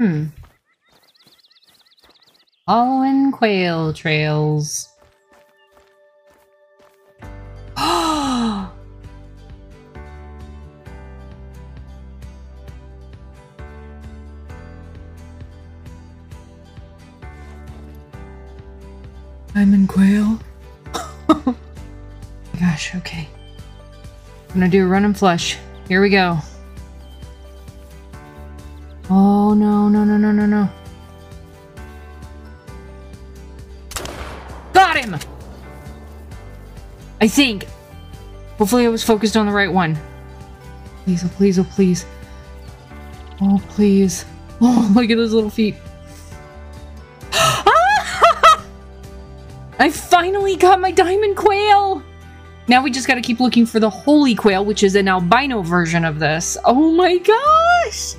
Hmm. Following quail trails. I'm in quail. Gosh, okay. I'm gonna do a run and flush. Here we go. No, no, no, no, no, no. Got him! I think. Hopefully I was focused on the right one. Please, oh please, oh please. Oh please. Oh, look at those little feet. I finally got my diamond quail! Now we just gotta keep looking for the holy quail, which is an albino version of this. Oh my gosh!